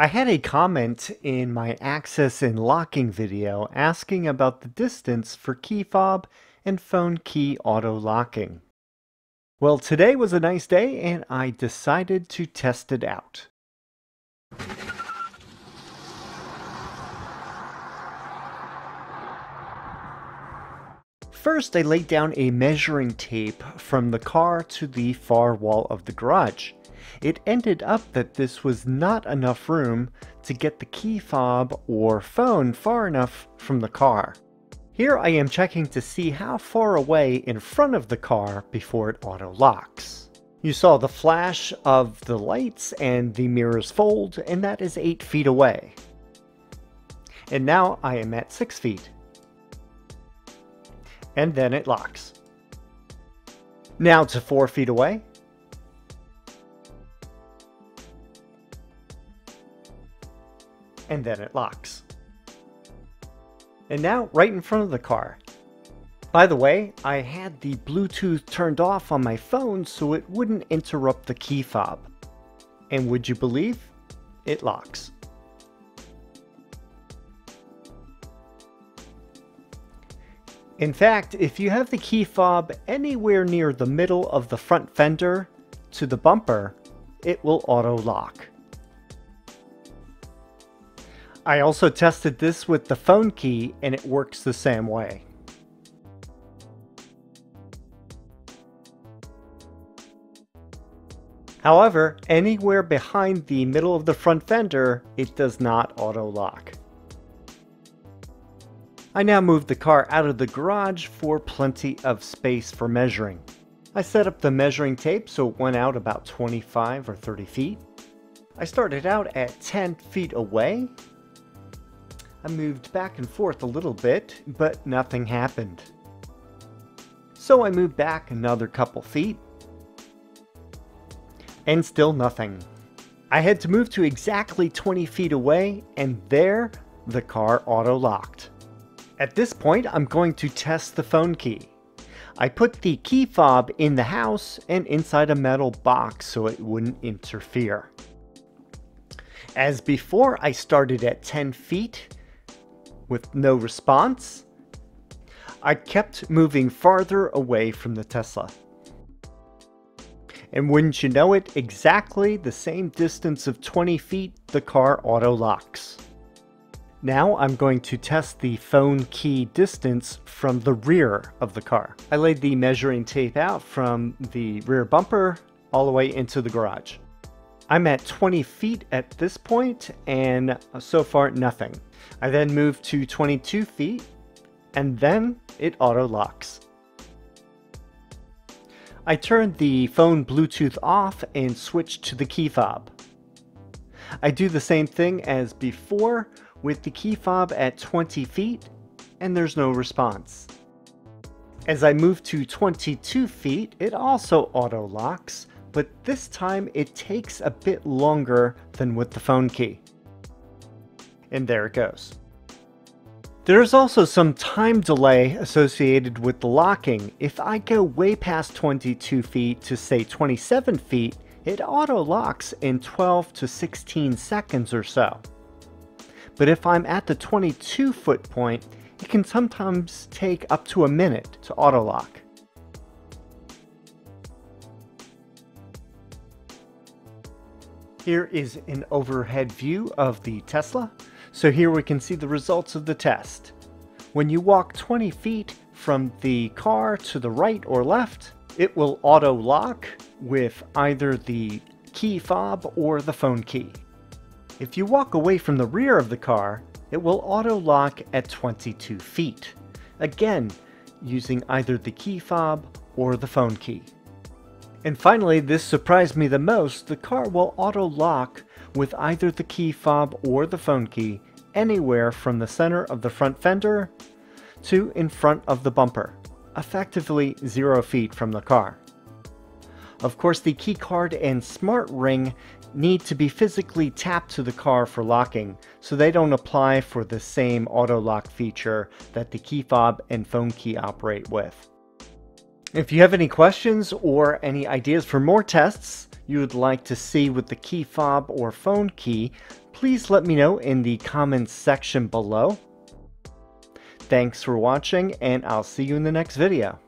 I had a comment in my access and locking video asking about the distance for key fob and phone key auto locking. Well, today was a nice day and I decided to test it out. First, I laid down a measuring tape from the car to the far wall of the garage it ended up that this was not enough room to get the key fob or phone far enough from the car. Here I am checking to see how far away in front of the car before it auto locks. You saw the flash of the lights and the mirrors fold and that is 8 feet away. And now I am at 6 feet. And then it locks. Now to 4 feet away. and then it locks. And now right in front of the car. By the way, I had the Bluetooth turned off on my phone so it wouldn't interrupt the key fob. And would you believe? It locks. In fact, if you have the key fob anywhere near the middle of the front fender to the bumper, it will auto lock. I also tested this with the phone key and it works the same way. However, anywhere behind the middle of the front fender, it does not auto lock. I now moved the car out of the garage for plenty of space for measuring. I set up the measuring tape so it went out about 25 or 30 feet. I started out at 10 feet away I moved back and forth a little bit, but nothing happened. So I moved back another couple feet, and still nothing. I had to move to exactly 20 feet away, and there, the car auto-locked. At this point, I'm going to test the phone key. I put the key fob in the house and inside a metal box so it wouldn't interfere. As before, I started at 10 feet with no response, I kept moving farther away from the Tesla. And wouldn't you know it, exactly the same distance of 20 feet, the car auto locks. Now I'm going to test the phone key distance from the rear of the car. I laid the measuring tape out from the rear bumper all the way into the garage. I'm at 20 feet at this point and so far nothing. I then move to 22 feet and then it auto locks. I turned the phone Bluetooth off and switched to the key fob. I do the same thing as before with the key fob at 20 feet and there's no response. As I move to 22 feet, it also auto locks, but this time it takes a bit longer than with the phone key. And there it goes. There's also some time delay associated with the locking. If I go way past 22 feet to say 27 feet, it auto locks in 12 to 16 seconds or so. But if I'm at the 22 foot point, it can sometimes take up to a minute to auto lock. Here is an overhead view of the Tesla. So here we can see the results of the test. When you walk 20 feet from the car to the right or left, it will auto lock with either the key fob or the phone key. If you walk away from the rear of the car, it will auto lock at 22 feet. Again, using either the key fob or the phone key. And finally, this surprised me the most, the car will auto-lock with either the key fob or the phone key anywhere from the center of the front fender to in front of the bumper, effectively zero feet from the car. Of course, the keycard and smart ring need to be physically tapped to the car for locking, so they don't apply for the same auto lock feature that the key fob and phone key operate with. If you have any questions or any ideas for more tests, you would like to see with the key fob or phone key, please let me know in the comments section below. Thanks for watching and I'll see you in the next video.